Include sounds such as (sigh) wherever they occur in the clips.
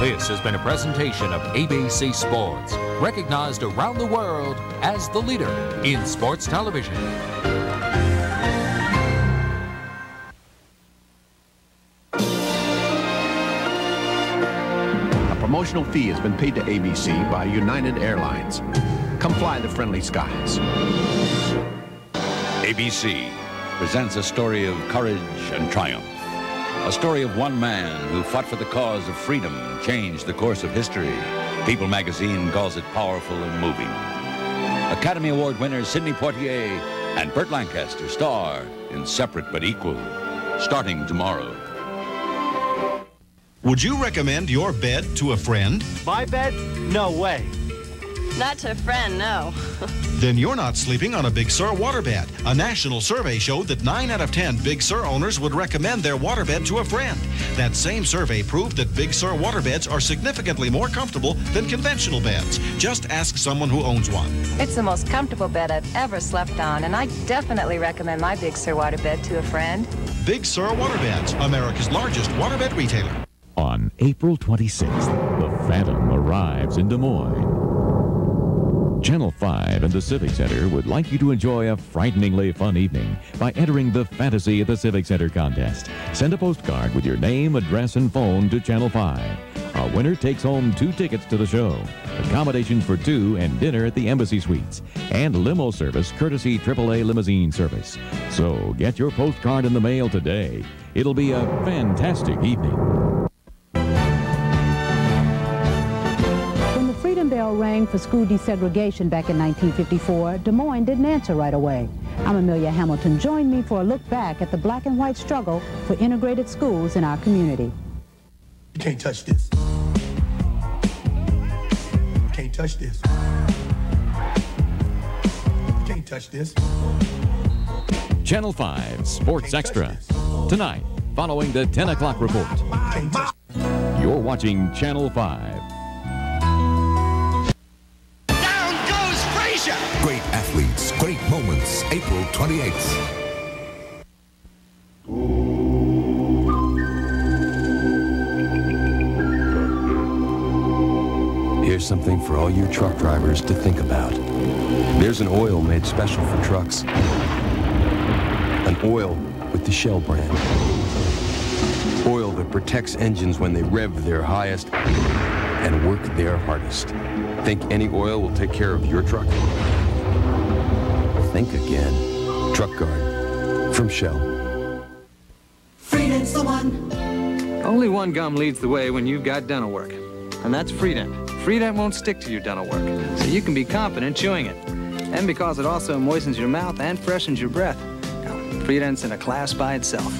This has been a presentation of ABC Sports, recognized around the world as the leader in sports television. A promotional fee has been paid to ABC by United Airlines. Come fly the friendly skies. ABC presents a story of courage and triumph. A story of one man who fought for the cause of freedom, changed the course of history. People magazine calls it powerful and moving. Academy Award winners Sidney Poitier and Burt Lancaster star in Separate but Equal, starting tomorrow. Would you recommend your bed to a friend? My bed? No way. Not to a friend, no. (laughs) Then you're not sleeping on a Big Sur waterbed. A national survey showed that 9 out of 10 Big Sur owners would recommend their waterbed to a friend. That same survey proved that Big Sur waterbeds are significantly more comfortable than conventional beds. Just ask someone who owns one. It's the most comfortable bed I've ever slept on, and I definitely recommend my Big Sur waterbed to a friend. Big Sur Waterbeds, America's largest waterbed retailer. On April 26th, the Phantom arrives in Des Moines. Channel 5 and the Civic Center would like you to enjoy a frighteningly fun evening by entering the Phantasy at the Civic Center contest. Send a postcard with your name, address, and phone to Channel 5. A winner takes home two tickets to the show, accommodations for two, and dinner at the Embassy Suites, and limo service courtesy AAA limousine service. So get your postcard in the mail today. It'll be a fantastic evening. For school desegregation back in 1954, Des Moines didn't answer right away. I'm Amelia Hamilton. Join me for a look back at the black and white struggle for integrated schools in our community. You can't touch this. You can't touch this. You can't touch this. Channel 5 Sports Extra. Tonight, following the 10 o'clock report. You're watching Channel 5. Moments. April 28th. Here's something for all you truck drivers to think about. There's an oil made special for trucks. An oil with the Shell brand. Oil that protects engines when they rev their highest and work their hardest. Think any oil will take care of your truck? Think again. Truck Guard from Shell. Freedent's the one. Only one gum leads the way when you've got dental work, and that's Freedent. Freedent won't stick to your dental work, so you can be confident chewing it. And because it also moistens your mouth and freshens your breath. Now, Freedent's in a class by itself.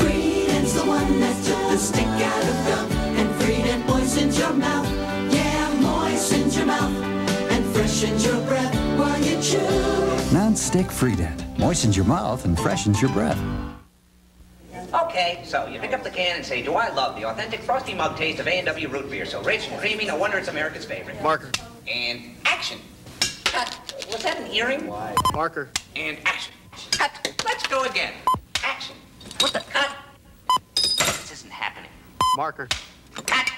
Freedent's the one that took the stick out of gum. And Freedent moistens your mouth. Yeah, moistens your mouth. And freshens your breath while you chew. Non-stick Freedent moistens your mouth and freshens your breath. Okay, so you pick up the can and say, do I love the authentic frosty mug taste of A&W root beer? So rich and creamy, no wonder it's America's favorite. Marker. And action. Cut. Was that an earring? Why? Marker. And action. Cut. Let's go again. Action. What the? Cut. This isn't happening. Marker. Cut.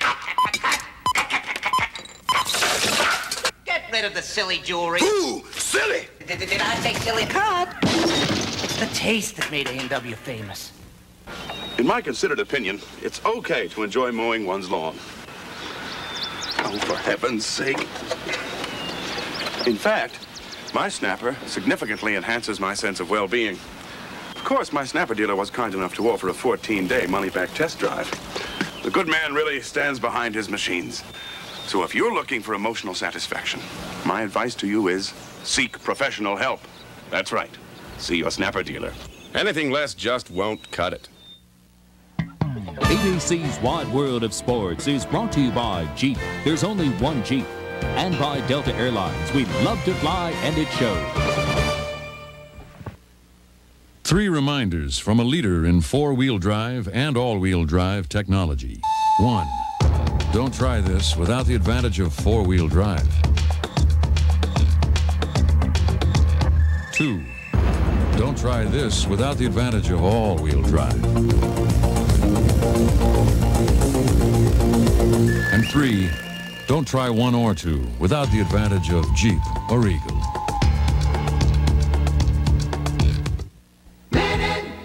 Get rid of the silly jewelry. Ooh, silly! Did, did, did I say silly? Cut. It's the taste that made A&W famous. In my considered opinion, it's okay to enjoy mowing one's lawn. Oh, for heaven's sake. In fact, my snapper significantly enhances my sense of well-being. Of course, my snapper dealer was kind enough to offer a 14-day money-back test drive. The good man really stands behind his machines. So if you're looking for emotional satisfaction, my advice to you is seek professional help. That's right. See your snapper dealer. Anything less just won't cut it. ABC's Wide World of Sports is brought to you by Jeep. There's only one Jeep. And by Delta Airlines. We love to fly, and it shows. Three reminders from a leader in four-wheel drive and all-wheel drive technology. One, don't try this without the advantage of four-wheel drive. Two, don't try this without the advantage of all-wheel drive. And three, don't try one or two without the advantage of Jeep or Eagle.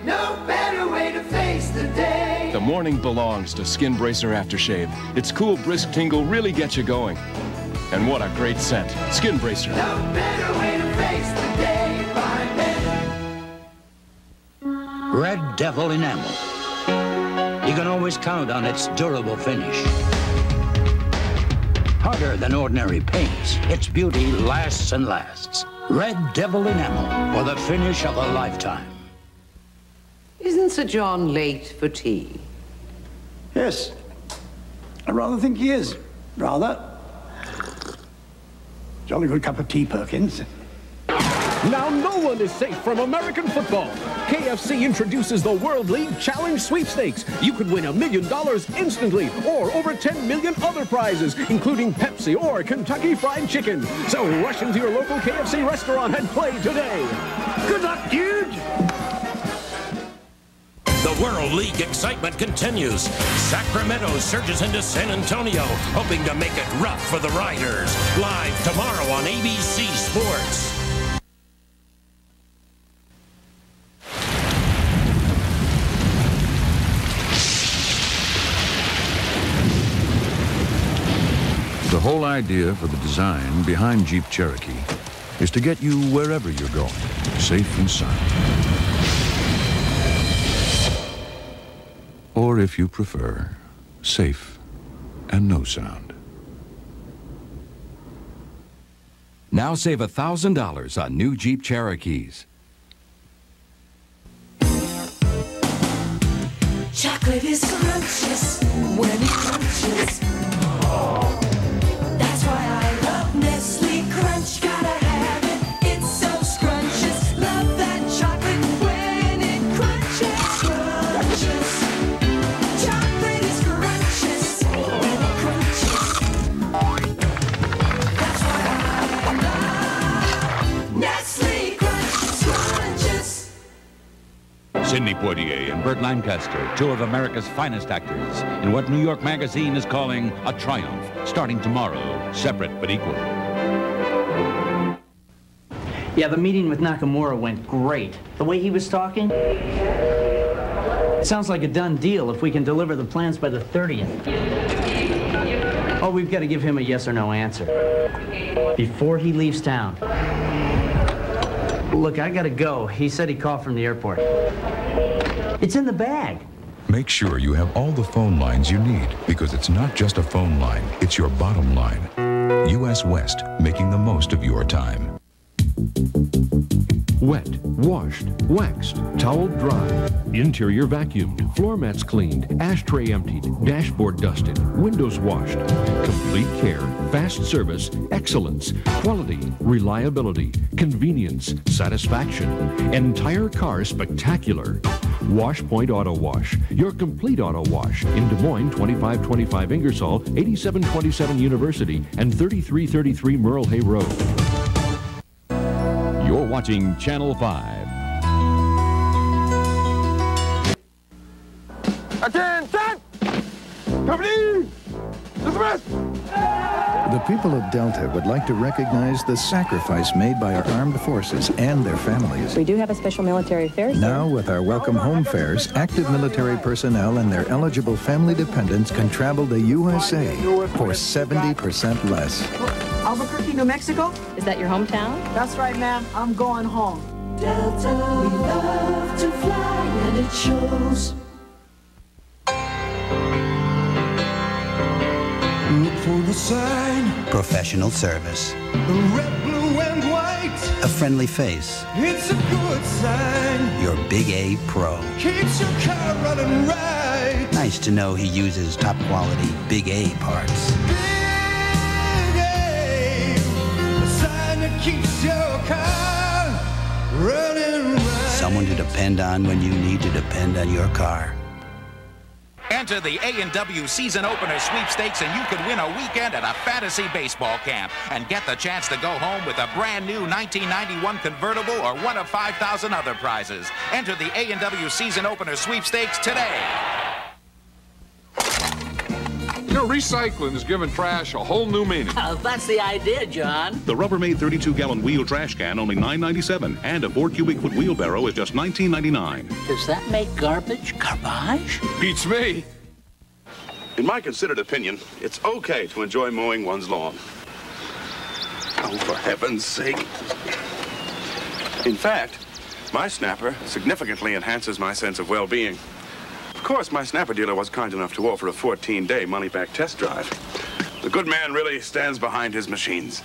No better way to face the. The morning belongs to Skin Bracer Aftershave. Its cool, brisk tingle really gets you going. And what a great scent. Skin Bracer. No Devil enamel. You can always count on its durable finish. Harder than ordinary paints, its beauty lasts and lasts. Red Devil enamel for the finish of a lifetime. Isn't Sir John late for tea? Yes. I rather think he is. Rather. Jolly good cup of tea, Perkins. Now no one is safe from American football. KFC introduces the World League Challenge Sweepstakes. You could win a million dollars instantly or over 10 million other prizes, including Pepsi or Kentucky Fried Chicken. So rush into your local KFC restaurant and play today. Good luck, dude! The World League excitement continues. Sacramento surges into San Antonio, hoping to make it rough for the Riders. Live tomorrow on ABC Sports. The whole idea for the design behind Jeep Cherokee is to get you wherever you're going, safe and sound. Or if you prefer, safe and no sound. Now save $1,000 on new Jeep Cherokees. Chocolate is scrumptious when it crunches. Sidney Poitier and Burt Lancaster, two of America's finest actors, in what New York Magazine is calling a triumph, starting tomorrow, separate but equal. Yeah, the meeting with Nakamura went great. The way he was talking, sounds like a done deal if we can deliver the plans by the 30th. Oh, we've got to give him a yes or no answer before he leaves town. Look, I gotta go. He said he called from the airport. It's in the bag. Make sure you have all the phone lines you need because it's not just a phone line, it's your bottom line. US West, making the most of your time. Wet, washed, waxed, towel dry, interior vacuumed, floor mats cleaned, ashtray emptied, dashboard dusted, windows washed. Complete care, fast service, excellence, quality, reliability, convenience, satisfaction. Entire car spectacular. Washpointe Auto Wash, your complete auto wash in Des Moines, 2525 Ingersoll, 8727 University, and 3333 Merle Hay Road. You're watching Channel 5. Attention! Company! Dismiss! The people of Delta would like to recognize the sacrifice made by our armed forces and their families. We do have a special military affairs. Now, with our welcome home fares, active military personnel and their eligible family dependents can travel to USA for 70% less. Albuquerque, New Mexico? Is that your hometown? That's right, ma'am. I'm going home. Delta, we love to fly and it shows. Look for the sign. Professional service. The red, blue, and white. A friendly face. It's a good sign. Your Big A Pro. Keeps your car running right. Nice to know he uses top quality Big A parts. Big Someone to depend on when you need to depend on your car. Enter the A&W Season Opener Sweepstakes and you could win a weekend at a fantasy baseball camp and get the chance to go home with a brand new 1991 convertible or one of 5,000 other prizes. Enter the A&W Season Opener Sweepstakes today. Know, recycling is giving trash a whole new meaning. (laughs) Oh, that's the idea, John. The Rubbermaid 32-gallon wheel trash can only $9.97, and a 4 cubic foot wheelbarrow is just $19.99. Does that make garbage garbage? Beats me. In my considered opinion, it's okay to enjoy mowing one's lawn. Oh, for heaven's sake. In fact, my snapper significantly enhances my sense of well-being. Of course, my snapper dealer was kind enough to offer a 14-day money-back test drive. The good man really stands behind his machines.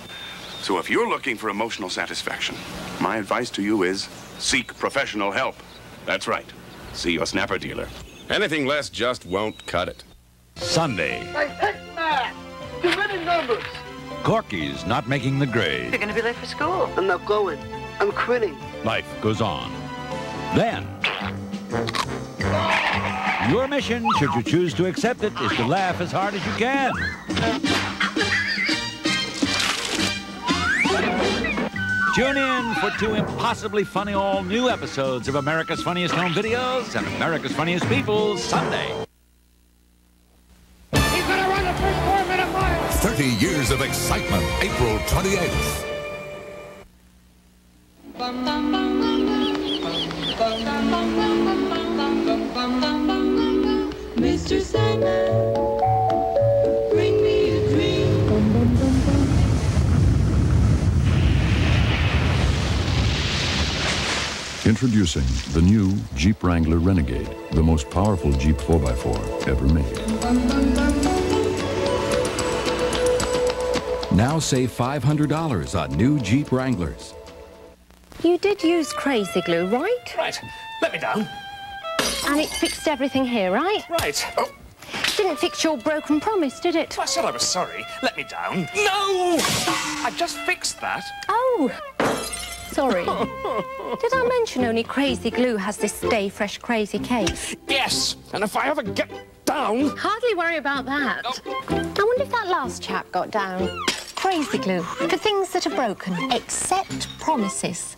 So if you're looking for emotional satisfaction, my advice to you is seek professional help. That's right. See your snapper dealer. Anything less just won't cut it. Sunday, I hate math. Too many numbers. Corky's not making the grade. You're going to be late for school. I'm not going. I'm quitting. Life goes on. Then, your mission, should you choose to accept it, is to laugh as hard as you can. Tune in for two impossibly funny all new episodes of America's Funniest Home Videos and America's Funniest People Sunday. He's going to run the first four-minute mile. 30 years of excitement, April 28th. Mr. Introducing the new Jeep Wrangler Renegade, the most powerful Jeep 4x4 ever made. Now save $500 on new Jeep Wranglers. You did use Krazy Glue, right? Right. Let me down. And it fixed everything here, right? Right. Oh, Didn't fix your broken promise, did it? I said I was sorry. Let me down. No! I just fixed that. Oh, sorry. (laughs) did I mention only Krazy Glue has this stay fresh crazy case? Yes. And if I ever get down. Hardly worry about that. I wonder if that last chap got down. Krazy Glue for things that are broken, except promises.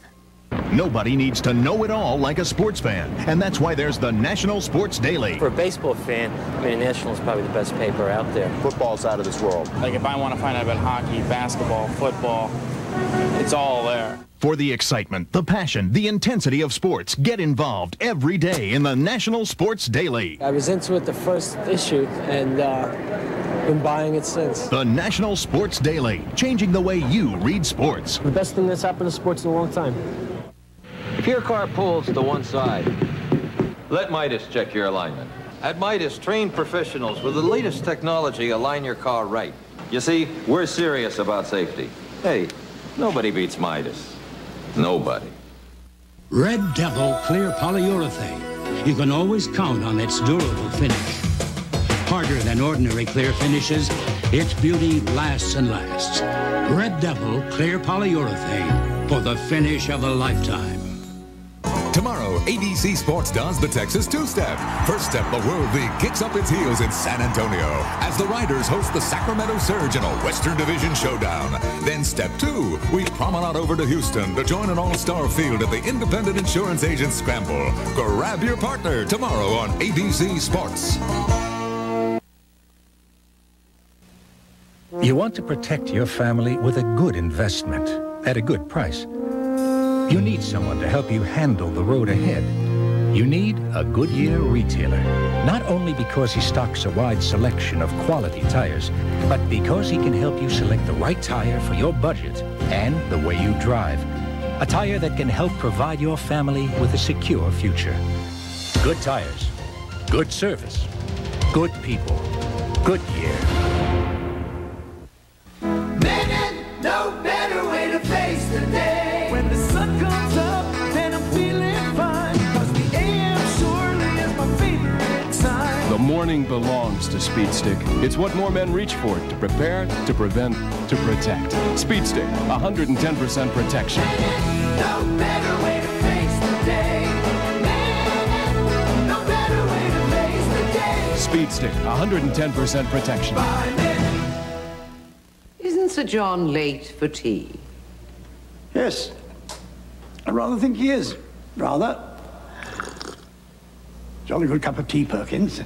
Nobody needs to know it all like a sports fan, and that's why there's the National Sports Daily. For a baseball fan, I mean, the National is probably the best paper out there. Football's out of this world. Like if I want to find out about hockey, basketball, football, it's all there. For the excitement, the passion, the intensity of sports, get involved every day in the National Sports Daily. I was into it the first issue and uh, been buying it since. The National Sports Daily, changing the way you read sports. The best thing that's happened to sports in a long time. If your car pulls to one side, let Midas check your alignment. At Midas, trained professionals with the latest technology align your car right. You see, we're serious about safety. Hey, nobody beats Midas. Nobody. Red Devil Clear Polyurethane. You can always count on its durable finish. Harder than ordinary clear finishes, its beauty lasts and lasts. Red Devil Clear Polyurethane for the finish of a lifetime. Tomorrow, ABC Sports does the Texas Two-Step. First step, the World League kicks up its heels in San Antonio as the Riders host the Sacramento Surge in a Western Division showdown. Then step two, we promenade over to Houston to join an all-star field at the Independent Insurance Agent Scramble. Grab your partner tomorrow on ABC Sports. You want to protect your family with a good investment at a good price. You need someone to help you handle the road ahead. You need a Goodyear retailer, not only because he stocks a wide selection of quality tires, but because he can help you select the right tire for your budget and the way you drive. A tire that can help provide your family with a secure future. Good tires, good service, good people, Goodyear. Time. Belongs to Speed Stick. It's what more men reach for to prepare, to prevent, to protect. Speed Stick, 110% protection. No better way to face the day. Man, no better way to face the day. Speed Stick, 110% protection. Isn't Sir John late for tea? Yes. I rather think he is. Rather. Jolly good cup of tea, Perkins.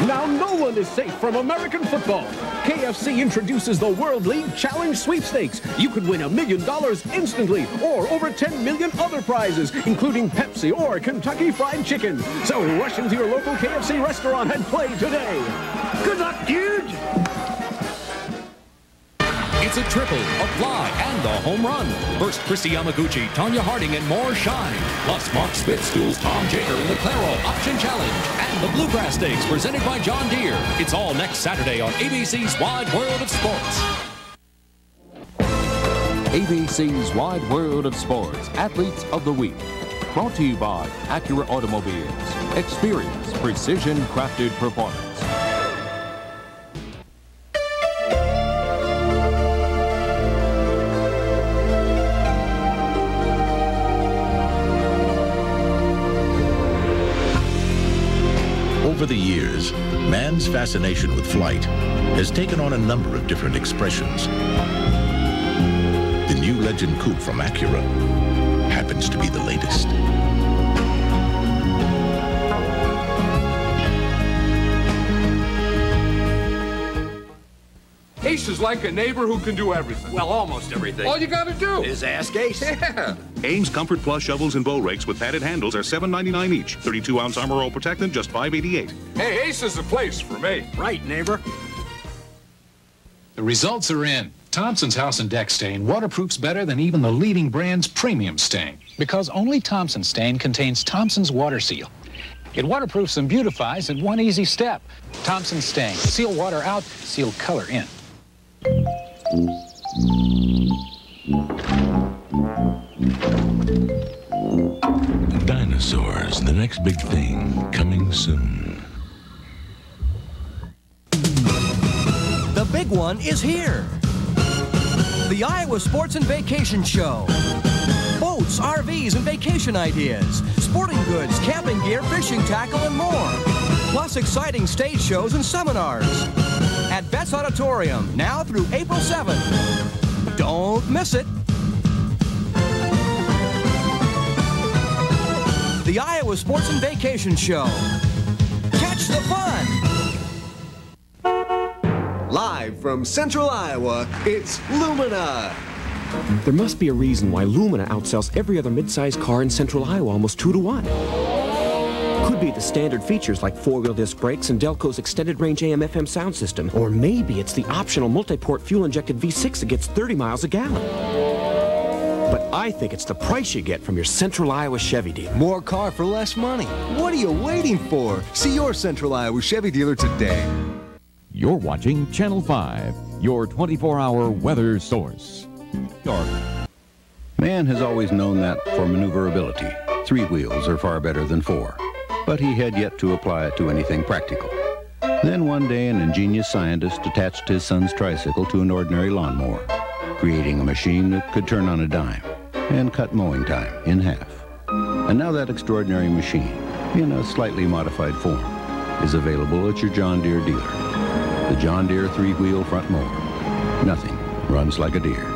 Now no one is safe from American football. KFC introduces the World League Challenge Sweepstakes. You could win a million dollars instantly or over 10 million other prizes, including Pepsi or Kentucky Fried Chicken. So rush into your local KFC restaurant and play today. Good luck, dude! It's a triple, a fly, and a home run. First, Kristi Yamaguchi, Tonya Harding, and more shine. Plus, Mark Spitz schools Tom Jager in the Clairol Option Challenge and the Bluegrass Stakes presented by John Deere. It's all next Saturday on ABC's Wide World of Sports. ABC's Wide World of Sports Athletes of the Week. Brought to you by Acura Automobiles. Experience precision crafted performance. Over the years, man's fascination with flight has taken on a number of different expressions. The new Legend Coupe from Acura happens to be the latest. Ace is like a neighbor who can do everything. Well, almost everything. All you gotta do is ask Ace. (laughs) Yeah. Ames Comfort Plus shovels and bow rakes with padded handles are $7.99 each. 32 ounce armor all protectant, just $5.88. Hey, Ace is the place for me. Right, neighbor. The results are in. Thompson's House and Deck Stain waterproofs better than even the leading brand's premium stain. Because only Thompson Stain contains Thompson's Water Seal. It waterproofs and beautifies in one easy step. Thompson Stain. Seal water out, seal color in. Dinosaurs, the next big thing, coming soon. The big one is here. The Iowa Sports and Vacation Show. Boats, RVs, and vacation ideas. Sporting goods, camping gear, fishing tackle, and more. Plus exciting stage shows and seminars. At Vets Auditorium, now through April 7th. Don't miss it. The Iowa Sports and Vacation Show. Catch the fun. Live from Central Iowa, it's Lumina. There must be a reason why Lumina outsells every other midsize car in central Iowa almost two to one. Could be the standard features like four-wheel disc brakes and Delco's extended range AM/FM sound system, or maybe it's the optional multi-port fuel-injected V6 that gets 30 miles a gallon. But I think it's the price you get from your Central Iowa Chevy dealer. More car for less money. What are you waiting for? See your Central Iowa Chevy dealer today. You're watching Channel 5, your 24 hour weather source. York. Man has always known that for maneuverability, three wheels are far better than four. But he had yet to apply it to anything practical. Then one day, an ingenious scientist attached his son's tricycle to an ordinary lawnmower, creating a machine that could turn on a dime and cut mowing time in half. And now that extraordinary machine, in a slightly modified form, is available at your John Deere dealer. The John Deere three-wheel front mower. Nothing runs like a Deere.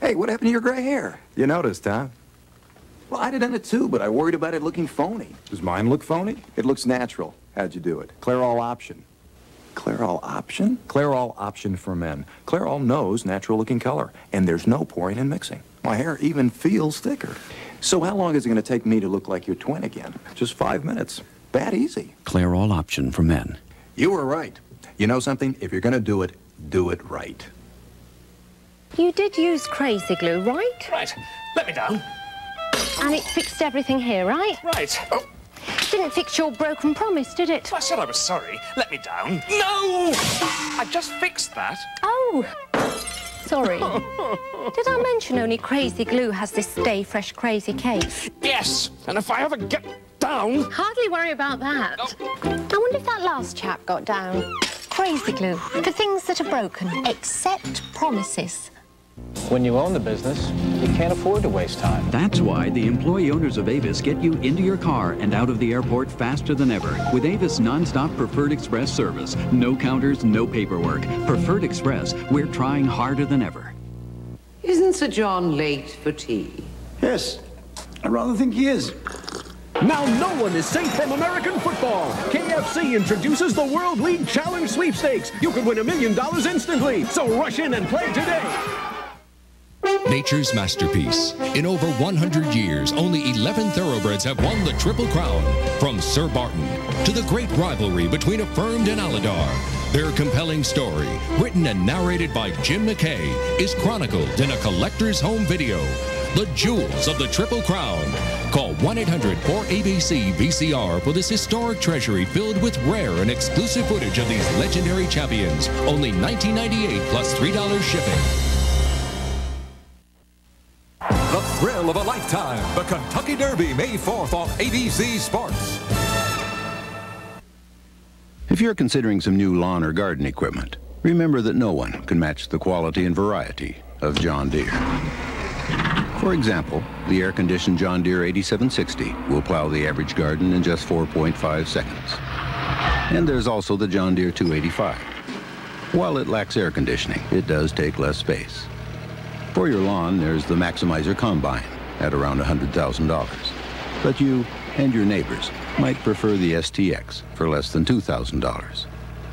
Hey, what happened to your gray hair? You noticed, huh? Well, I'd have done it too, but I worried about it looking phony. Does mine look phony? It looks natural. How'd you do it? Clairol Option. Clairol Option? Clairol Option for men. Clairol knows natural-looking color, and there's no pouring and mixing. My hair even feels thicker. So how long is it going to take me to look like your twin again? Just five minutes. That easy. Clairol option for men. You were right. You know something? If you're going to do it, do it right. You did use Krazy Glue, right? Right. Let me down. And it fixed everything here, right? Right. Oh, Didn't fix your broken promise, did it? I said I was sorry. Let me down. No! I just fixed that. Oh, sorry. did I mention only Krazy Glue has this stay fresh crazy case? Yes. And if I ever get down... Hardly worry about that. I wonder if that last chap got down. Krazy Glue for things that are broken, except promises. When you own the business, you can't afford to waste time. That's why the employee owners of Avis get you into your car and out of the airport faster than ever. With Avis Nonstop Preferred Express service. No counters, no paperwork. Preferred Express, we're trying harder than ever. Isn't Sir John late for tea? Yes, I rather think he is. Now no one is safe from American football. KFC introduces the World League Challenge Sweepstakes. You could win a million dollars instantly. So rush in and play today. Nature's masterpiece. In over 100 years, only 11 thoroughbreds have won the Triple Crown. From Sir Barton to the great rivalry between Affirmed and Alydar. Their compelling story, written and narrated by Jim McKay, is chronicled in a collector's home video. The Jewels of the Triple Crown. Call 1-800-4ABC-VCR for this historic treasury filled with rare and exclusive footage of these legendary champions. Only $19.98 plus $3 shipping. Thrill of a lifetime. The Kentucky Derby, May 4th on ABC Sports. If you're considering some new lawn or garden equipment, remember that no one can match the quality and variety of John Deere. For example, the air-conditioned John Deere 8760 will plow the average garden in just 4.5 seconds. And there's also the John Deere 285. While it lacks air conditioning, it does take less space. For your lawn, there's the Maximizer Combine at around $100,000. But you and your neighbors might prefer the STX for less than $2,000.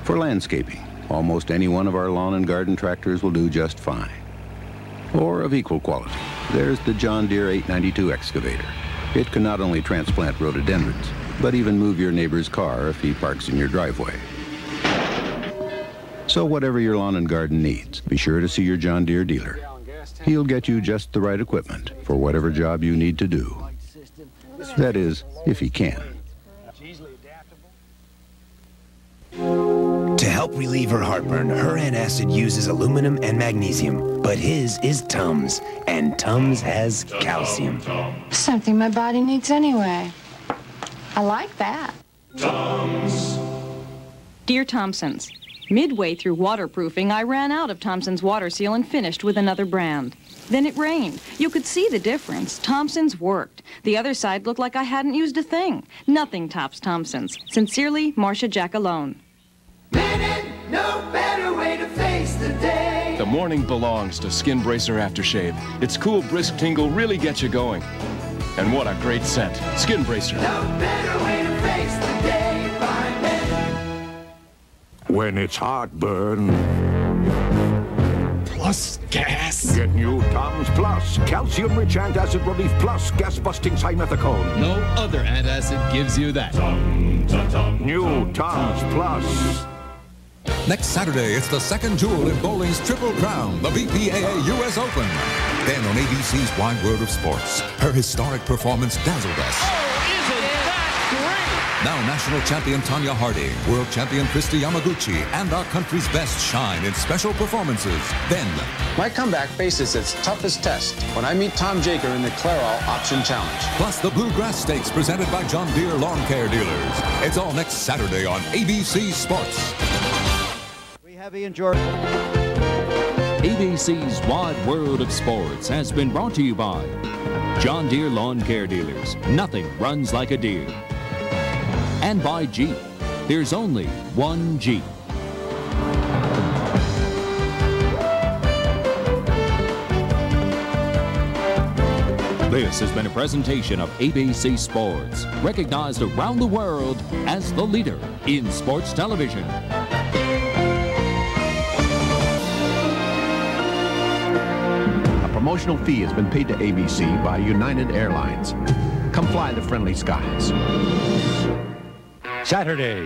For landscaping, almost any one of our lawn and garden tractors will do just fine. Or of equal quality, there's the John Deere 892 excavator. It can not only transplant rhododendrons, but even move your neighbor's car if he parks in your driveway. So whatever your lawn and garden needs, be sure to see your John Deere dealer. He'll get you just the right equipment for whatever job you need to do. That is, if he can. To help relieve her heartburn, her antacid uses aluminum and magnesium, but his is Tums, and Tums has calcium. Something my body needs anyway. I like that. Dear Thompsons, midway through waterproofing, I ran out of Thompson's water seal and finished with another brand. Then it rained. You could see the difference. Thompson's worked. The other side looked like I hadn't used a thing. Nothing tops Thompson's. Sincerely, Marcia Jack alone. No better way to face the day. The morning belongs to Skin Bracer Aftershave. Its cool, brisk tingle really gets you going. And what a great scent. Skin Bracer. No When it's heartburn. Plus gas. Get new Tums Plus. Calcium-rich antacid relief plus gas-busting simethicone. No other antacid gives you that. New Tums Plus. Next Saturday, it's the second jewel in bowling's Triple Crown, the BPAA U.S. Open. Then on ABC's Wide World of Sports, her historic performance dazzled us. Now national champion Tonya Harding, world champion Kristi Yamaguchi, and our country's best shine in special performances. Then, My comeback faces its toughest test when I meet Tom Jager in the Clairol Option Challenge. plus the Bluegrass Stakes presented by John Deere Lawn Care Dealers. It's all next Saturday on ABC Sports. We have Ian Jordan. ABC's Wide World of Sports has been brought to you by John Deere Lawn Care Dealers. Nothing runs like a Deere. And by Jeep. There's only one Jeep. This has been a presentation of ABC Sports, recognized around the world as the leader in sports television. A promotional fee has been paid to ABC by United Airlines. Come fly the friendly skies. Saturday.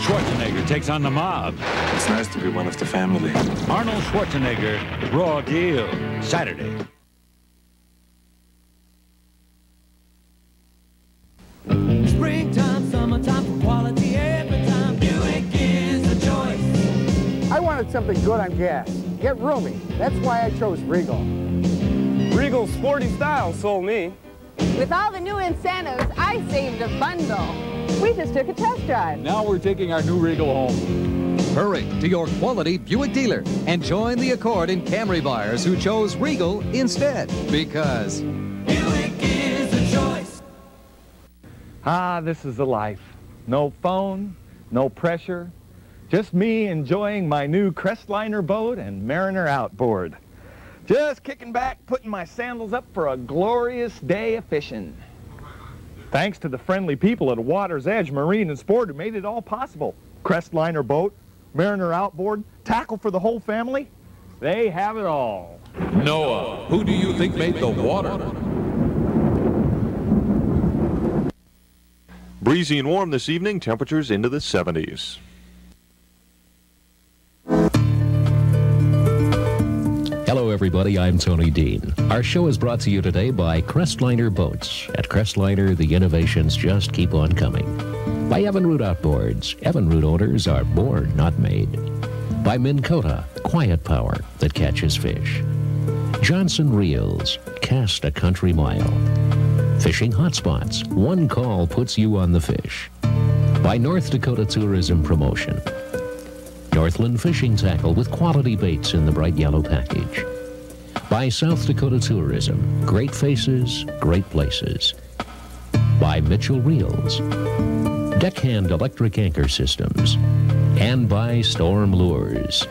Schwarzenegger takes on the mob. It's nice to be one of the family. Arnold Schwarzenegger, raw deal. Saturday. Springtime, summertime for quality every time. Buick is a choice. I wanted something good on gas, yet roomy. That's why I chose Regal. Regal's sporty style sold me. With all the new incentives, I saved a bundle. We just took a test drive. Now we're taking our new Regal home. Hurry to your quality Buick dealer and join the Accord and Camry buyers who chose Regal instead. Because Buick is a choice. Ah, this is the life. No phone, no pressure. Just me enjoying my new Crestliner boat and Mariner outboard. Just kicking back, putting my sandals up for a glorious day of fishing. Thanks to the friendly people at Water's Edge Marine and Sport who made it all possible. Crestliner boat, Mariner outboard, tackle for the whole family. They have it all. Noah, who do you think made the water? Breezy and warm this evening, temperatures into the 70s. Hello, everybody. I'm Tony Dean. Our show is brought to you today by Crestliner Boats. At Crestliner, the innovations just keep on coming. By Evinrude Outboards. Evinrude owners are born, not made. By Minn Kota, quiet power that catches fish. Johnson Reels, cast a country mile. Fishing hotspots, one call puts you on the fish. By North Dakota Tourism Promotion. Northland Fishing Tackle with quality baits in the bright yellow package. By South Dakota Tourism, great faces, great places. By Mitchell Reels. Deckhand Electric Anchor Systems. And by Storm Lures.